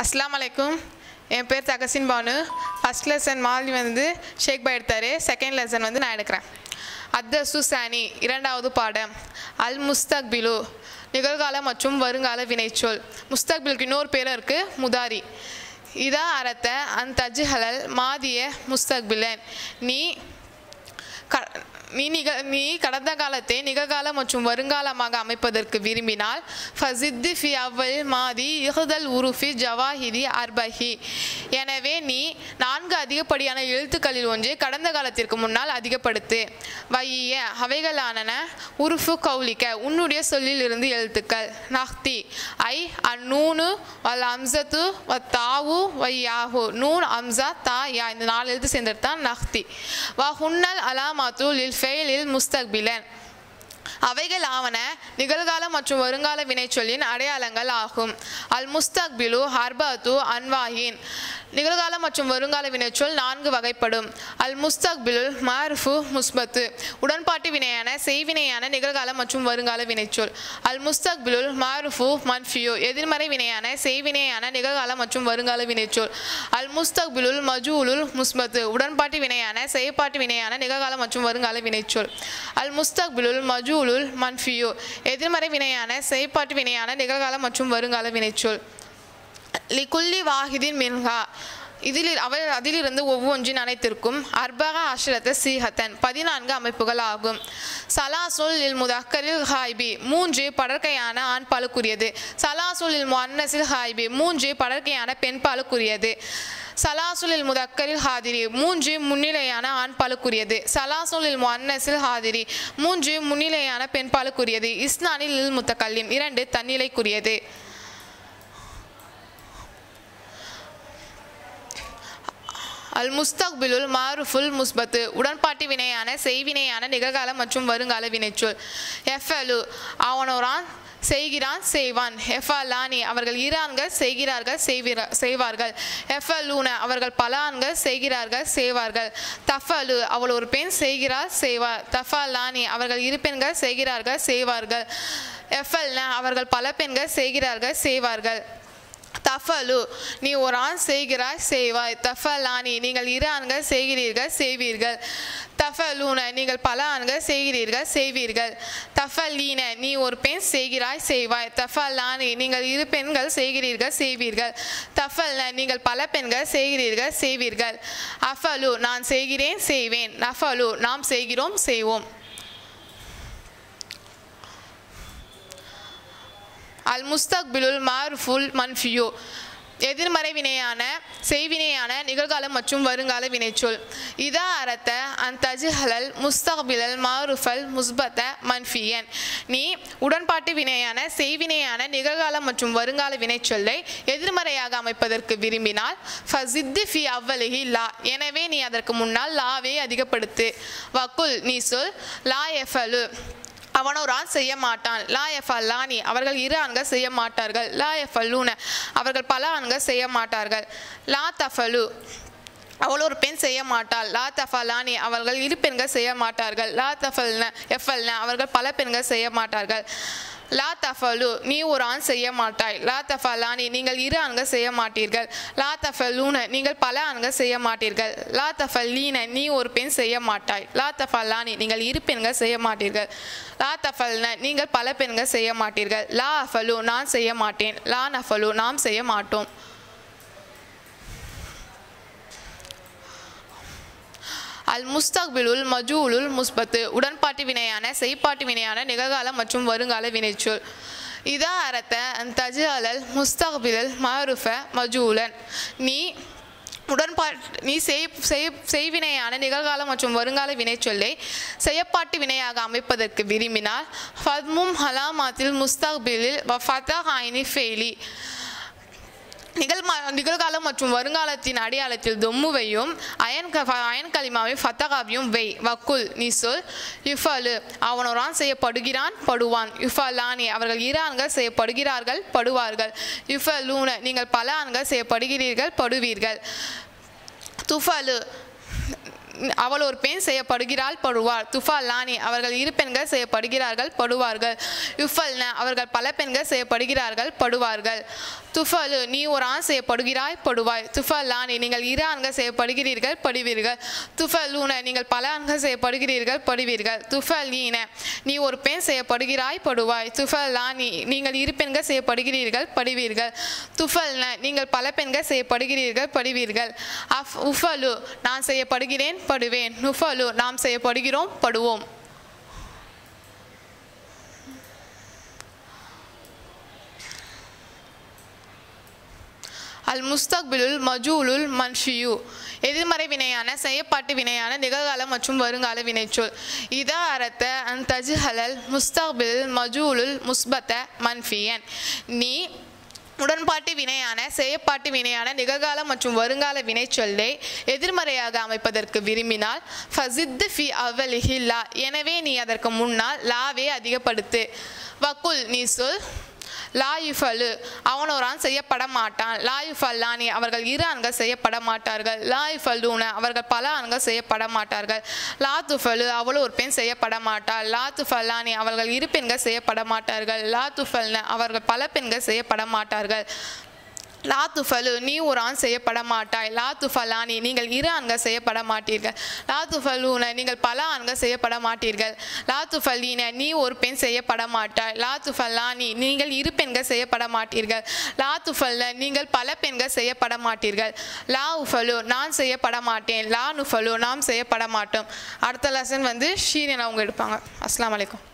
அஸ்லாம் அலைக்கும். என் பேர் தகசின் பானு. ஃபஸ்ட் லெசன் மாதிரி வந்து ஷேக் பாய் எடுத்தார். செகண்ட் லெசன் வந்து நான் எடுக்கிறேன். அத்த சுசானி இரண்டாவது பாடம். அல் முஸ்தக்பிலு நிகழ்கால மற்றும் வருங்கால வினைச்சொல். முஸ்தக்பிலுக்கு இன்னொரு பேரும் இருக்குது முதாரி. இதா அறத்த அந்த தஜ்ஹலல் மாதிய முஸ்தக்பிலன். நீ க நீ நிக நீ கடந்த காலத்தை நிகழ்கால மற்றும் வருங்காலமாக அமைப்பதற்கு விரும்பினால் ஃபசித்து ஃபி அவ்வல் மாதி இஹுதல் உருஃபி ஜவாஹிதி அர்பஹி. எனவே நீ நான்கு அதிகப்படியான எழுத்துக்களில் ஒன்றை கடந்த காலத்திற்கு முன்னால் அதிகப்படுத்து. வைய அவைகளான உருஃபு கௌலிக்க உன்னுடைய சொல்லிலிருந்து எழுத்துக்கள். நஹ்தி ஐ அந்நூனு வல் அம்சத்து வ தாவு வை யாஹு நூன் அம்சா தா யா. இந்த நாலு எழுத்து சேர்ந்தது தான் நஹ்தி. வ ஹுன்னல் அலாமாத்து லில் ஃபெயிலில் முஸ்தக்பிலன் அவைகள் ஆவன நிகழ்கால மற்றும் வருங்கால வினைச்சொல்லின் அடையாளங்கள் ஆகும். அல் முஸ்தக்பிலு ஹர்பத்து அன்வாஹின். நிகழ்கால மற்றும் வருங்கால வினைச்சொல் நான்கு வகைப்படும். அல் முஸ்தக்பிலுல் மார்ஃபு முஸ்பத்து. உடன்பாட்டு வினையான செய்வினையான நிகழ்கால மற்றும் வருங்கால வினைச்சொல். அல் முஸ்தக்பிலுல் மார்ஃபு மன்ஃபியு. எதிர்மறை வினையான செய்வினையான நிகழ்கால மற்றும் வருங்கால வினைச்சொல். அல் முஸ்தக்பிலுல் மஜூலுல் முஸ்பத்து. உடன்பாட்டு வினையான செயற்பாட்டு வினையான நிகழ்கால மற்றும் வருங்கால வினைச்சொல். அல் முஸ்தக்பிலுல் மஜூலுல் மன்ஃபியு. எதிர்மறை வினையான செயற்பாட்டு வினையான நிகழ்கால மற்றும் வருங்கால வினைச்சொல். லிகுல்லி வாஹிதின் மின்ஹா. இதில் அவள் அதிலிருந்து ஒவ்வொன்றின் அனைத்திற்கும் அர்பக அஷ்ரத சீஹத்தன். பதினான்கு அமைப்புகள் ஆகும். சலாசுல் இல் முதக்கரில் ஹாய்பி. மூன்று படற்கையான ஆண் பாலுக்குரியது சலாசுல் இல் முன்னசில் ஹாய்பி. மூன்று படற்கையான பெண் பாலுக்குரியது சலாசுலில் முதக்கரில் ஹாதிரி. மூன்று முன்னிலையான ஆண் பழுக்குரியது சலாசுலில் முன்னசில் ஹாதிரி. மூன்று முன்னிலையான பெண் பழுக்குரியது இஸ்னானில் இல் முத்தக்கல்லிம் இரண்டு தன்னிலைக்குரியது. அல் முஸ்தக்பிலுல் மாருஃபுல் முஸ்பத்து. உடன்பாட்டு வினையான செய்வினையான நிகழ்கால மற்றும் வருங்கால வினைச்சொல். எஃப்எலு அவனோரான் செய்கிறான் செய்வான். எஃபலானி அவர்கள் ஈரான்கள் செய்கிறார்கள் செய்விர செய்வார்கள். எஃபலூன அவர்கள் பல ஆண்கள் செய்கிறார்கள் செய்வார்கள். தஃபலு அவள் ஒரு பெண் செய்கிறார் செய்வார் தஃபலானி அவர்கள் இரு பெண்கள் செய்கிறார்கள் செய்வார்கள். எஃபல்ன அவர்கள் பல பெண்கள் செய்கிறார்கள் செய்வார்கள். தஃபலு நீ ஒரு ஆண் செய்கிறாய் செய்வாய். தஃபலானி நீங்கள் இரு ஆண்கள் செய்கிறீர்கள் செய்வீர்கள். தஃபலூன நீங்கள் பல ஆண்கள் செய்கிறீர்கள் செய்வீர்கள். தஃபலீன நீ ஒரு பெண் செய்கிறாய் செய்வாய். தஃபலானி நீங்கள் இரு பெண்கள் செய்கிறீர்கள் செய்வீர்கள். தஃபல்ன நீங்கள் பல பெண்கள் செய்கிறீர்கள் செய்வீர்கள். அஃபலு நான் செய்கிறேன் செய்வேன். நஃபலு நாம் செய்கிறோம் செய்வோம். அல் முஸ்தக்பிலுல் மார்ஃபுல் மன்ஃபியோ. எதிர்மறை வினையான செய்வினையான நிகழ்கால மற்றும் வருங்கால வினைச்சொல். இதா அறத்த அன் தஜ்ஹலல் முஸ்தக்பிலல் மாருஃபல் முஸ்பத்த மன்ஃபியன். நீ உடன்பாட்டு வினையான செய்வினையான நிகழ்கால மற்றும் வருங்கால வினைச்சொல்லை எதிர்மறையாக அமைப்பதற்கு விரும்பினால் ஃபசித்து ஃபி அவ்வலிஹி லா. எனவே நீ அதற்கு முன்னால் லாவை அதிகப்படுத்து. வக்குல் நீ சொல் லா எஃபலு. அவனோரான் செய்ய மாட்டான். லா எஃப் லானி அவர்கள் இரு ஆண்கள் செய்ய மாட்டார்கள். லா எஃப் லூன அவர்கள் பல ஆண்கள் செய்ய மாட்டார்கள். லா தஃபலு அவள் ஒரு பெண் செய்ய மாட்டாள். லா தஃபலானி அவர்கள் இரு பெண்கள் செய்ய மாட்டார்கள். லா தஃபல்ன எஃபல்ன அவர்கள் பல பெண்கள் செய்ய மாட்டார்கள். லா தஃபலு நீ ஒரு ஆண் செய்ய மாட்டாய். லா தஃபலானி நீங்கள் இரு ஆண்கள் செய்ய மாட்டீர்கள். லா தஃபலூன நீங்கள் பல ஆண்கள் செய்ய மாட்டீர்கள். லா தஃபல்லீன நீ ஒரு பெண் செய்ய மாட்டாய். லா தஃபல்லானி நீங்கள் இரு பெண்கள் செய்ய மாட்டீர்கள். லா தஃபல்ன நீங்கள் பல பெண்கள் செய்ய மாட்டீர்கள். லா அஃபலு நான் செய்ய மாட்டேன். லா நஃபலு நாம் செய்ய மாட்டோம். அல் முஸ்தக்பிலுல் மஜூலுல் முஸ்பத்து உடன்பாட்டு வினையான செய்பாட்டு வினையான நிகழ்கால மற்றும் வருங்கால வினைச்சொல். இதா அறத்த அன் முஸ்தக்பிலல் மாருஃப மஜூலன். நீ உடன்பாட்டு நீ செய் செய் செய்வினையான நிகழ்கால மற்றும் வருங்கால வினைச்சொல்லை செய்யப்பாட்டு வினையாக அமைப்பதற்கு விரும்பினால் ஃபத்மும் ஹலாமாத்தில் முஸ்தக்பிலில் ஃபதா ஐனி ஃபெய்லி. நிகழ்மா நிகழ்காலம் மற்றும் வருங்காலத்தின் அடையாளத்தில் தொம்முவையும் அயன் க அயன் களிமாவை ஃபத்தகாவையும் வெய் வக்குல் நீ சொல். யுஃபலு அவனோரான் செய்யப்படுகிறான் படுவான். யுஃபலானி அவர்கள் இரு ஆண்கள் செய்யப்படுகிறார்கள் படுவார்கள். யுஃபலூன நீங்கள் பல ஆண்கள் செய்யப்படுகிறீர்கள் படுவீர்கள். துஃபலு அவள் ஒரு பெண் செய்யப்படுகிறாள் படுவார் துஃபா லானி அவர்கள் இரு பெண்கள் செய்யப்படுகிறார்கள் படுவார்கள். யுஃபல்ன அவர்கள் பல பெண்கள் செய்யப்படுகிறார்கள் படுவார்கள். துஃபலு நீ ஒரு ஆண் செய்யப்படுகிறாய் படுவாய். துஃபல்லானி நீங்கள் இரு ஆண்கள் செய்யப்படுகிறீர்கள் படுவீர்கள். துஃபலூன நீங்கள் பல ஆண்கள் செய்யப்படுகிறீர்கள் படுவீர்கள். துஃபலீன நீ ஒரு பெண் செய்யப்படுகிறாய் படுவாய். துஃபல்லானி நீங்கள் இரு பெண்கள் செய்யப்படுகிறீர்கள் படுவீர்கள். துஃபல்ன நீங்கள் பல பெண்கள் செய்யப்படுகிறீர்கள் படுவீர்கள். அஃப் உஃபலு நான் செய்யப்படுகிறேன் படுவேன். நுஃபலு நாம் செய்யப்படுகிறோம் படுவோம். அல் முஸ்தக்பிலுல் மஜூலுல் மன்ஷியு. எதிர்மறை வினையான செய்யப்பாட்டு வினையான நிகழ்கால மற்றும் வருங்கால வினைச்சொல். இதா அரத்த அன் தஜ்ஹலல் முஸ்தக்பில் மஜூலுல் முஸ்பத்த மன்ஃபியன். நீ உடன்பாட்டு வினையான செய்யப்பாட்டு வினையான நிகழ்கால மற்றும் வருங்கால வினைச்சொல்லை எதிர்மறையாக அமைப்பதற்கு விரும்பினால் ஃபசித்து ஃபி அவலிஹி லா. எனவே நீ அதற்கு முன்னால் லாவே அதிகப்படுத்து. வக்குல் நீ சொல் லா அலு அவன் செய்யப்பட மாட்டான் லா யுஃபல்லானி அவர்கள் இரு அன்கள் செய்யப்பட மாட்டார்கள் லா யுஃபல்லூன அவர்கள் பல அன்கள் செய்யப்பட மாட்டார்கள் லா துஃபலு அவள் ஒரு பெண் செய்யப்பட மாட்டாள் லா துஃபல்லானி அவர்கள் இரு பெண்கள் செய்யப்பட மாட்டார்கள் லா அவர்கள் பல பெண்கள் செய்யப்பட மாட்டார்கள் லா துஃபலு நீ ஒரு ஆண் செய்யப்பட மாட்டாய் லா துஃபலானி நீங்கள் இரு ஆண்கள் செய்யப்பட மாட்டீர்கள் லா துஃபலூன நீங்கள் பல ஆண்கள் செய்யப்பட மாட்டீர்கள் லா துஃபலீன நீ ஒரு பெண் செய்யப்பட மாட்டாய் லா துஃபல்லானி நீங்கள் இரு பெண்கள் செய்யப்பட மாட்டீர்கள் லா துஃபல்ல நீங்கள் பல பெண்கள் செய்யப்பட மாட்டீர்கள் லா உஃபலு நான் செய்யப்பட மாட்டேன் லா நுஃபலு நாம் செய்யப்பட மாட்டோம் அடுத்த லெசன் வந்து ஷீரியன் அவங்க எடுப்பாங்க. அஸ்லாம் வலைக்கம்